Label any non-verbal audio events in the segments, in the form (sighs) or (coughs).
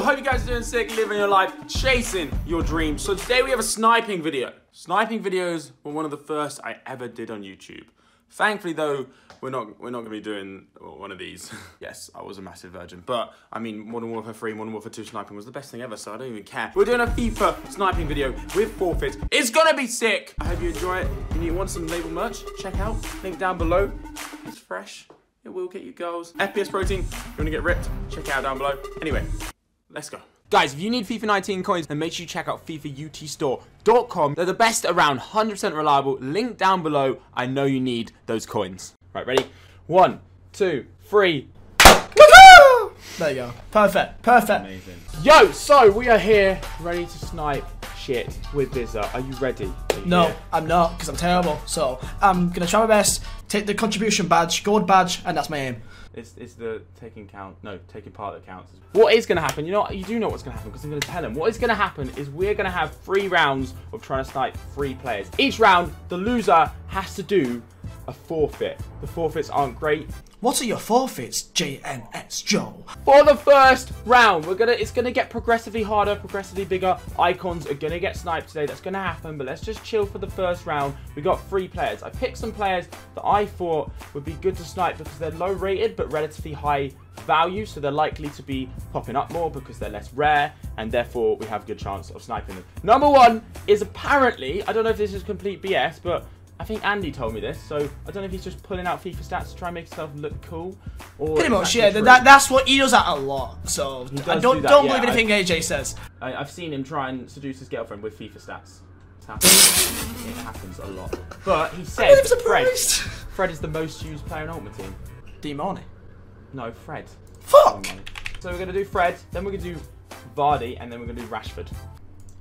hope you guys are doing sick, living your life, chasing your dreams. So today we have a sniping video. Sniping videos were one of the first I ever did on YouTube. Thankfully though, we're not we're not gonna be doing one of these. (laughs) yes, I was a massive virgin, but I mean Modern Warfare 3, Modern Warfare 2 sniping was the best thing ever, so I don't even care. We're doing a FIFA sniping video with forfeits. It's gonna be sick. I hope you enjoy it. If you want some label merch, check out link down below. It's fresh. It will get you goals. FPS Protein, you want to get ripped, check it out down below. Anyway, let's go. Guys, if you need FIFA 19 coins, then make sure you check out FIFAUTStore.com. They're the best around, 100% reliable. Link down below. I know you need those coins. Right, ready? One, two, three. There you go. Perfect. Perfect. Amazing. Yo, so we are here, ready to snipe shit with Vizeh. Are you ready? Are you No, here? I'm not, because I'm terrible. So I'm gonna try my best, take the contribution badge, gold badge, and that's my aim. It's, it's the taking count, no, taking part that counts. What is going to happen? You know, you do know what's going to happen because I'm going to tell them. What is going to happen is we're going to have three rounds of trying to snipe three players. Each round, the loser has to do a forfeit. The forfeits aren't great. What are your forfeits, JMX Joe? For the first round, we're gonna it's gonna get progressively harder, progressively bigger. Icons are gonna get sniped today. That's gonna happen, but let's just chill for the first round. We got three players. I picked some players that I thought would be good to snipe because they're low rated but relatively high value, so they're likely to be popping up more because they're less rare, and therefore we have a good chance of sniping them. Number one is apparently, I don't know if this is complete BS, but I think Andy told me this, so I don't know if he's just pulling out FIFA stats to try and make himself look cool, or Pretty much, yeah. true? That, that's what he does that a lot. So I don't do that, don't yeah, believe anything AJ says. I, I've seen him try and seduce his girlfriend with FIFA stats. It's happened. it happens a lot. But he said I'm Fred. Fred is the most used player in Ultimate Team. Demoni. No, Fred. Fuck. So we're gonna do Fred, then we're gonna do Vardy, and then we're gonna do Rashford.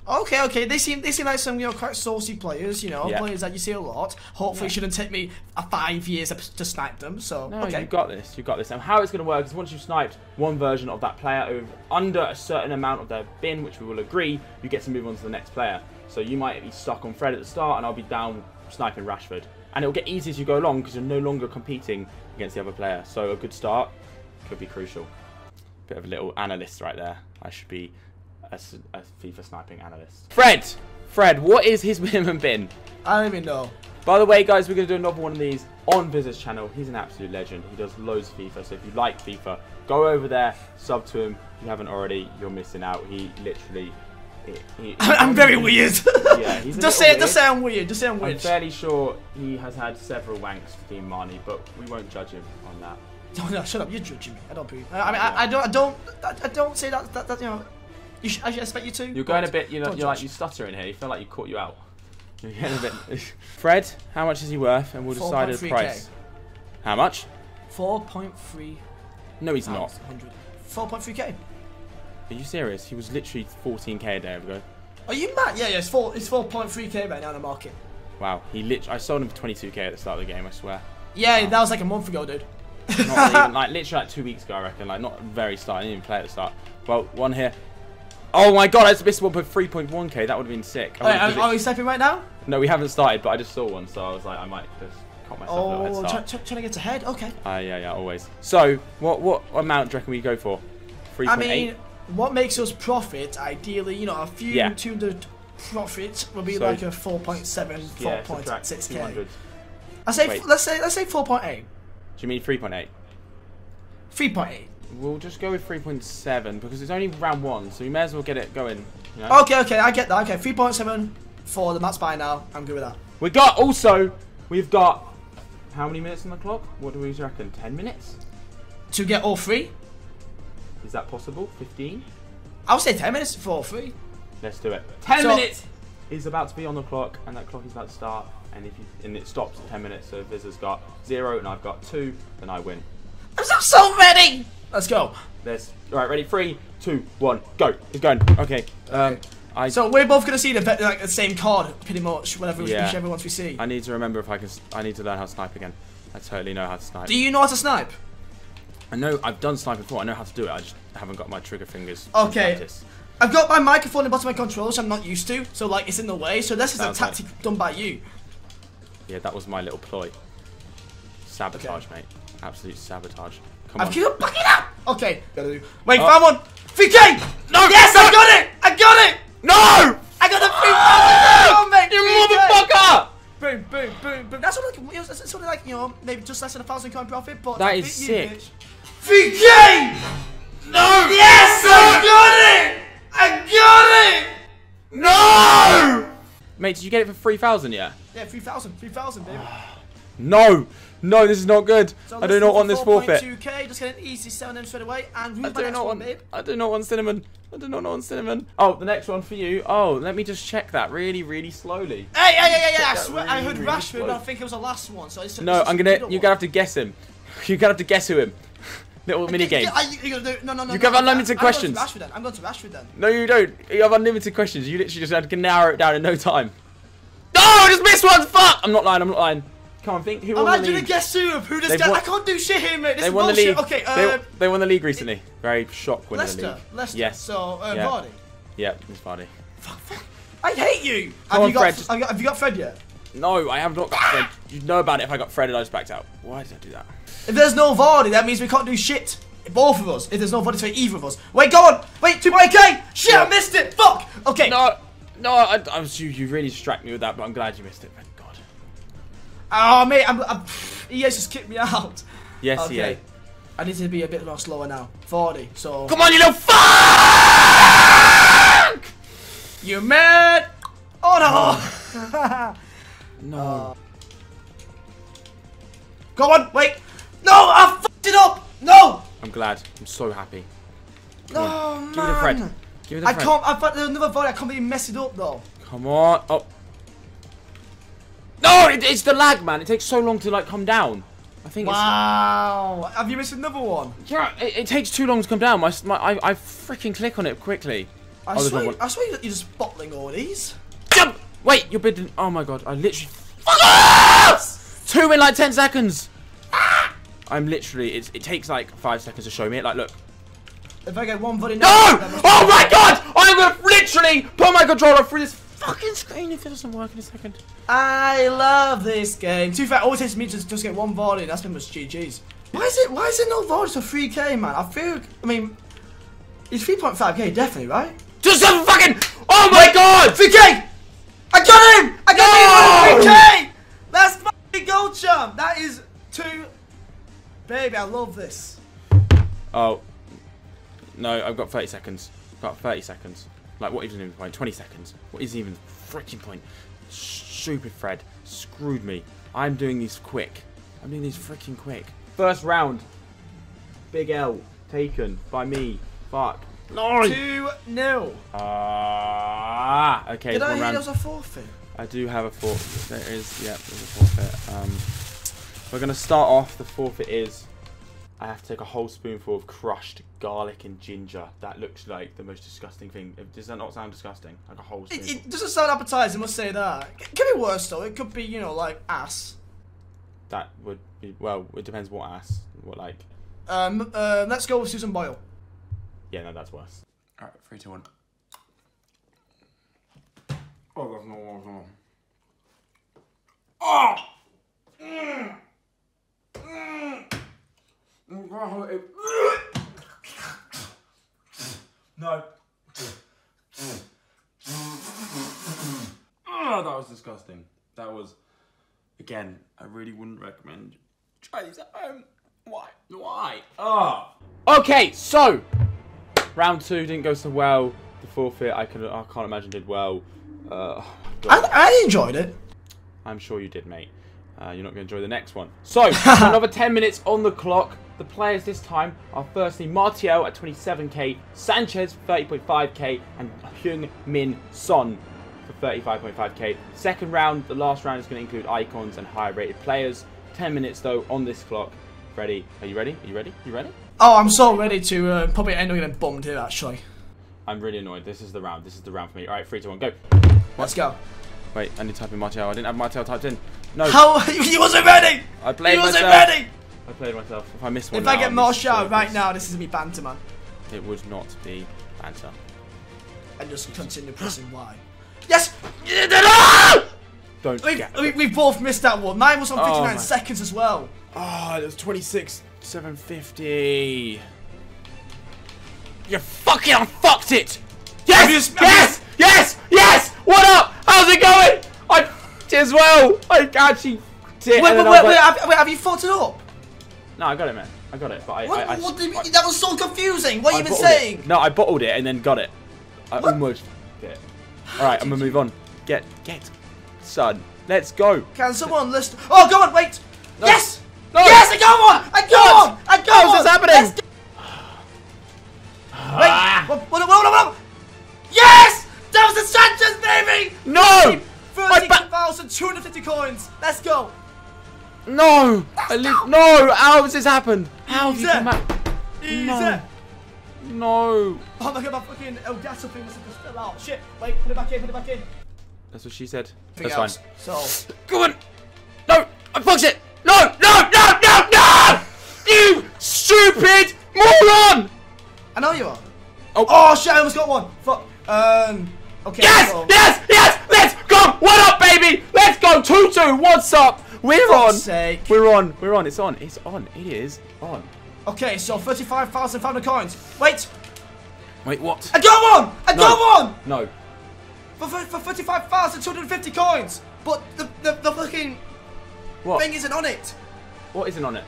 Okay, okay. They seem they seem like some you know quite saucy players. You know, Yeah. players that you see a lot. Hopefully, it shouldn't take me a five years to, to snipe them. So No, okay. you got this. You got this. And how it's gonna work is once you've sniped one version of that player over under a certain amount of their bin, which we will agree, you get to move on to the next player. So you might be stuck on Fred at the start, and I'll be down sniping Rashford. And it'll get easier as you go along because you're no longer competing against the other player. So a good start could be crucial. Bit of a little analyst right there. I should be a, s- a FIFA sniping analyst. Fred! Fred, what is his (laughs) minimum bin? I don't even know. By the way, guys, we're going to do another one of these on Viz's channel. He's an absolute legend. He does loads of FIFA. So if you like FIFA, go over there, sub to him. If you haven't already, you're missing out. He literally... He, he- (laughs) I'm very weird. (laughs) Yeah, he's just little say just say I'm weird. Just say I'm I'm weird. fairly sure he has had several wanks to Dean Marney, but we won't judge him on that. Oh, no, shut up! You're judging me. I don't believe. I, I mean, I, I don't. I don't. I, I don't say that, that. That you know. You should, I should expect you to. You're going a bit, You know, you're like you stutter in here. You feel like you caught you out. You're getting a bit. (sighs) Fred, how much is he worth? And we'll decide the 4.3K. price. How much? Four point three. No, he's not. Hundred. Four point three k. Are you serious? He was literally 14k a day ago. Are you mad? Yeah, yeah. It's four. It's four point three k right now in the market. Wow, he lit. I sold him for 22k at the start of the game. I swear. Yeah, that was like a month ago, dude. Not even (laughs) like literally like two weeks ago. I reckon. Like not very start. I didn't even play at the start. Well, one here. Oh my god, I just missed one for 3.1k. That would have been sick. Wait, are, are we stepping right now? No, we haven't started, but I just saw one, so I was like, I might just caught myself Oh, head try, trying to get ahead. Okay. Ah, yeah, yeah, always. So, what what amount do you reckon we go for? 3.8? I mean, what makes us profit? Ideally, you know, a few Yeah. 200 profit would be So- like a 4.7, 4.6k. 200. I say Wait. let's say let's say 4.8, Do you mean 3.8? 3.8. We'll just go with 3.7 because it's only round one, so we may as well get it going. You know? Okay, okay, I get that. Okay, 3.7 for the match by now. I'm good with that. We got also, we've got how many minutes on the clock? What do we reckon? 10 minutes? To get all three, Is that possible? 15? I'll say 10 minutes for all three. Let's do it. 10 So- minutes is about to be on the clock, and that clock is about to start. And if you, and it stops at 10 minutes, so if Viz has got zero and I've got two, then I win. I'm so, so ready. Let's go. There's all right. Ready? Three, two, one, go. It's going. Okay. Um, I So we're both gonna see the like the same card pretty much whenever Yeah. whichever ones we see. I need to remember if I can. I need to learn how to snipe again. I totally know how to snipe. Do you know how to snipe? I know I've done snipe before. I know how to do it. I just haven't got my trigger fingers. Okay. I've got my microphone in the bottom of my controller, which I'm not used to, so like it's in the way. So this is a like- tactic done by you. Yeah, that was my little ploy. Sabotage, mate. Absolute sabotage. Come I've on. keep on backing up. Okay. Wait, uh, Oh. found one. 3K. No! Yes, no! I got it! I got it! No! I got the ah! 3,000 mate! You 3K. motherfucker! Boom, boom, boom, boom. That's sort of like, that's sort of like, you know, maybe just less than a thousand coin profit, but That I sick. You, bitch. 3K! No! Yes, I got it! I got it! No! Mate, did you get it for 3,000 yeah? Yeah, 3,000, 3,000, baby. (sighs) (sighs) No! No, this is not good. So I do not want this forfeit. 4.2k, just get an easy selling them straight away, and I do not want. I do not want cinnamon. I do not want cinnamon. Oh, the next one for you. Oh, let me just check that really, really slowly. Hey, hey, hey, hey, hey, I swear, I heard really Rashford, but I think it was the last one, so I just- No, I'm gonna. You're gonna have to guess him. (laughs) You're gonna have to guess who him. (laughs) Little mini game. Do, no, no, no. You no, have unlimited I'm questions. Going to Rashford then. I'm going to Rashford then. No, you don't. You have unlimited questions. You literally just have to narrow it down in no time. No, I just missed one. Fuck! I'm not lying. I'm not lying. Come on, think. Who I'm won the league? guess who of who guy. won- I can't do shit here, mate. This They is won the bullshit. league. Okay, they, uh, they won the league recently. Very shock winning the Leicester. league. Leicester. Yes. So, uh, Yeah. Vardy. Yeah, it's Vardy. Fuck. I hate you. Come have on, you got? Fred, Have you got, have you got Fred yet? No, I have not got Fred. You know about it if I got Fred and I just backed out. Why did I do that? If there's no Vardy, that means we can't do shit. Both of us. If there's no Vardy for either of us. Wait, go on. Wait, 2.k. Shit, I missed it. Fuck. Okay. No, no, I, I was you. You really distract me with that, but I'm glad you missed it. Oh, mate, I'm. I'm EA's just kicked me out. Yes, Okay. EA. I need to be a bit more slower now. 40. So. Come on, you little fuck! You mad? Oh no. No. (laughs) Go on. Wait. No, I fucked it up. No. I'm glad. I'm so happy. No, man. Give me the Fred. Give me the I can't. I thought there's another Vardy. I can't even mess it up though. Come on. Oh. No, it, it's the lag, man. It takes so long to like come down. I think Wow. Have you missed another one? Yeah, it, it takes too long to come down. My, my I, I freaking click on it quickly. I Oh, swear. I swear you're just bottling all these. Jump! Wait, you're bidding. Oh my god, I literally. Two in like 10 seconds! Ah! I'm literally. It's, it takes like five seconds to show me it. Like, look. If I get one No! that must be- Oh my god! I'm gonna literally put my controller through this fucking screen if it doesn't work in a second. I love this game. To be fair, it always takes me to just, just get one Vardy. That's been much GG's. Why is it? Why is it no Vardy for 3k, man? I feel. I mean, it's 3.5k definitely, right? Just a fucking. Oh my god! 3k. I got him. I got No! him. 3k. That's fucking gold, chum. That is two. Baby, I love this. Oh. No, I've got 30 seconds. I've got 30 seconds. Like, what is even the point? 20 seconds. What is even the freaking point? Stupid Fred. Screwed me. I'm doing these quick. I'm doing these freaking quick. First round. Big L. Taken by me. Fuck. No! Two nil. Ah, okay. Did I one hear round. there was a forfeit? I do have a forfeit. There is, yeah, there's a forfeit. Um, we're gonna start off. The forfeit is I have to take a whole spoonful of crushed garlic and ginger. That looks like the most disgusting thing. Does that not sound disgusting? Like a whole It, spoonful. it doesn't sound appetizing, must say that. It could be worse though. It could be, you know, like ass. That would be well. It depends what ass. What like? Um, uh, let's go with Susan Boyle. Yeah, no, that's worse. All right, three, two, one. Oh, that's not one. Oh! Mm. Mm. No. Oh, that was disgusting. That was, again, I really wouldn't recommend try these at home. Why? Why? Oh. Okay, so round two didn't go so well. The forfeit, I can, I can't imagine did well. Uh, oh. I, I enjoyed it. I'm sure you did, mate. Uh, you're not going to enjoy the next one. So, (laughs) another 10 minutes on the clock. The players this time are firstly Martial at 27k, Sanchez 30.5k, and Heung Min Son for 35.5k. Second round, the last round is going to include icons and higher rated players. 10 minutes though on this clock. Ready? Are you ready? Are you ready? Are You ready? Oh, I'm so ready to uh, probably end up getting bombed here. Actually, I'm really annoyed. This is the round. This is the round for me. All right, three, two, one, go. let's go. Wait, I need to type in Martial. I didn't have Martial typed in. No, How (laughs) he wasn't ready. I played He wasn't myself. ready. I played myself. If I miss one If now, I get I'll be Martial so right now, this is gonna be banter, man. It would not be banter. And just continue pressing Y. Yes. Don't We've, get. we, we've both missed that one. Mine was on Oh 59 my- seconds as well. Oh, it was 26, 750. You fucking fucked it! Yes! just- yes! Yes! Yes! What up? How's it going? I f***ed it as well. I actually f***ed it. Wait, wait, wait, was wait, have, wait, have you fucked it up? No, I got it, man. I got it, but I. What, I, I, what do you mean? That was so confusing. What have you been bottled it. saying? No, I bottled it and then got it. I What? almost f***ed it. All right, I'm gonna move on. Get, get, son. Let's go. Can someone list? Oh, go on, wait. No. Yes. No. Yes, I got one. I got What? one. I got How is one. this happening? Let's go. Wait. Ah. What, what, what, what, what? Yes. That was the Sanchez, baby. No! My Thirty ba- thousand two hundred fifty coins. Let's go. No! I li- no! How has this happened? How have you Easy. come out? No. No. Oh my god, my fucking Elgato thing must have just fell out. Shit. Wait, put it back in. Put it back in. That's what she said. Everything That's else. fine. So. Go on! No! I fucked it! No! No! No! No! No! You stupid moron! I know you are. Oh. Oh shit! I almost got one. Fuck. Um. Okay. Yes! so- Yes! Yes! Let's go! What up, baby? Let's go! 2 2. What's up? We're on. sake. We're on. We're on. It's on. It's on. It is on. Okay, so thirty-five thousand five hundred coins. Wait. Wait, what? I got one. I got one. No. For, for, for 35,250 coins! But the, the, the fucking What? thing isn't on it! What isn't on it?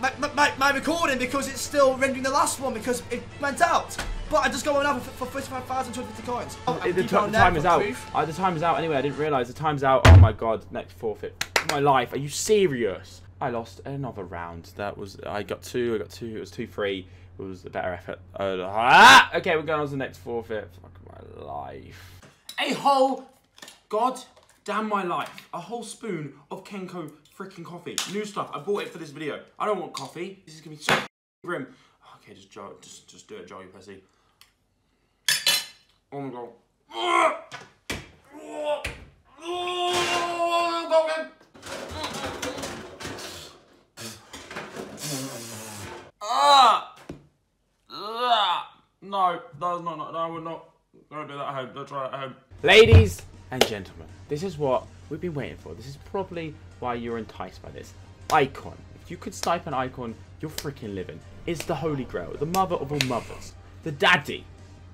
My, my- my, my recording because it's still rendering the last one because it went out! But I just got one up for, for 35,250 coins. Oh, the, keep ti- it on the time is out. Uh, the time is out anyway. I didn't realise the time's out. Oh my god! Next forfeit. My life. Are you serious? I lost another round. That was. I got two. I got two. It was two three. It was a better effort. Uh, ah! Okay, we're going on to the next forfeit. Fuck my life. A whole. God damn my life. A whole spoon of Kenco freaking coffee. New stuff. I bought it for this video. I don't want coffee. This is gonna be so grim. Okay, just. Just just do it, Joe. You pussy. Oh my god. (coughs) Ah! Ah! No, that's not, no, would not. Don't do that at home. Don't try it at home. Ladies and gentlemen, this is what we've been waiting for. This is probably why you're enticed by this. Icon. If you could snipe an icon, you're freaking living. It's the holy grail, the mother of all mothers, the daddy.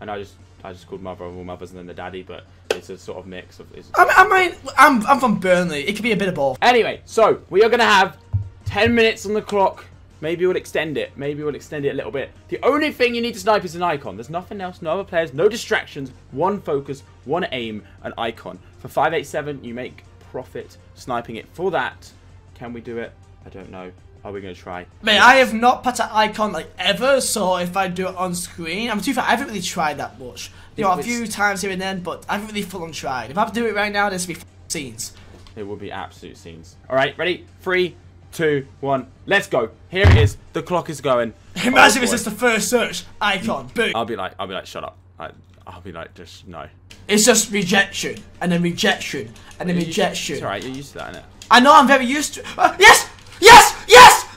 And I just, I just called mother of all mothers and then the daddy, but it's a sort of mix of. I I mean I'm, I'm from Burnley. It could be a bit of both. Anyway, so we are going to have 10 minutes on the clock. Maybe we'll extend it. Maybe we'll extend it a little bit. The only thing you need to snipe is an icon. There's nothing else, no other players, no distractions. One focus, one aim, an icon. For 587, you make profit sniping it. For that, can we do it? I don't know. Are we going to try? Mate, I have not put an icon like ever, so if I do it on screen, I'm too far. I haven't really tried that much. You know, a few times here and then, but I haven't really full on tried. If I have to do it right now, this will be f- scenes. It will be absolute scenes. All right, ready? Three, two, one. Let's go. Here it is. The clock is going. (laughs) Imagine Oh, if it's just the first search icon. Boom. I'll be like, I'll be like, shut up. I, I'll be like, just no. It's just rejection, and then rejection, and then rejection. It's alright, you're used to that, innit? I know I'm very used to. Uh! Yes! Yes!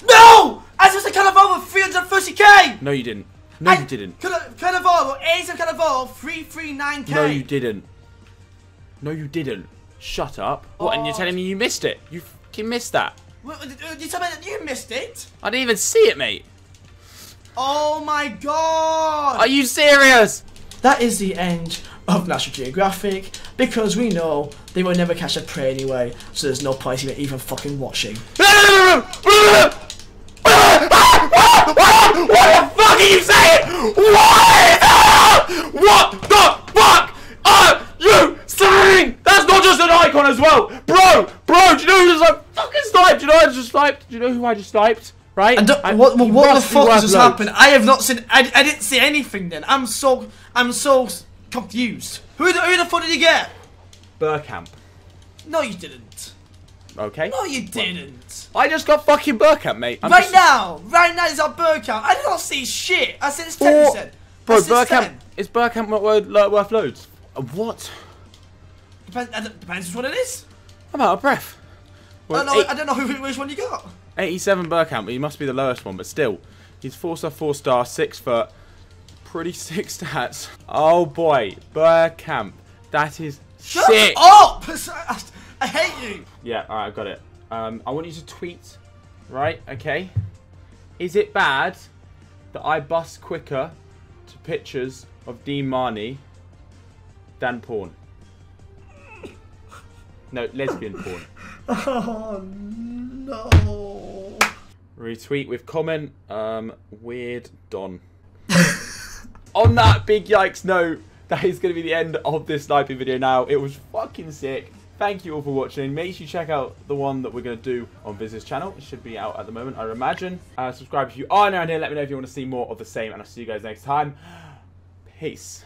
No! I was a Cannavaro 330k! No, you didn't. No, I- you didn't. Canna- Cannavaro, Ace of Cannavaro 339k. No, you didn't. No, you didn't. Shut up. What, and you're Oh. telling me you missed it? You fucking missed that. Well, You tell me that you missed it? I didn't even see it, mate. Oh my god! Are you serious? That is the end of National Geographic because we know they will never catch a prey anyway, so there's no point in even fucking watching. (laughs) What the fuck are you saying? What? What the fuck are you saying? That's not just an icon as well, bro. Bro, do you know who just like fucking sniped? Do you know who I just sniped? Do you know who I just sniped? Right? And I- what, what, what the fuck has just happened? I have not seen. I, I didn't see anything then. I'm so. I'm so confused. Who the, who the fuck did you get? Bergkamp. No, you didn't. Okay. No, you didn't. I just got fucking Bergkamp, mate. I'm right just- now, right now is our bird count. I did not see shit. I said it's ten Four- percent. Bro, Bergkamp is Bergkamp not worth, worth loads? Uh, What? Depends, uh, depends which one it is. I'm out of breath. I Well, don't know. eight- I don't know who, which one you got. 87 Bergkamp, he must be the lowest one, but still. He's 4 star, 4 star, 6 foot. Pretty (laughs) sick stats. Oh boy, Bergkamp. That is Shut sick. up! (laughs) I, hate you. Yeah, alright, I got it. Um, I want you to tweet, right? Okay. Is it bad that I bust quicker to pictures of Dean Marney than porn. No, lesbian porn. (laughs) Oh no. Retweet with comment. Um, weird Don. (laughs) On that big yikes note, that is going to be the end of this sniping video now. It was fucking sick. Thank you all for watching. Make sure you check out the one that we're going to do on Vizeh's Channel. It should be out at the moment, I imagine. Uh, subscribe if you are around here. Let me know if you want to see more of the same. And I'll see you guys next time. Peace.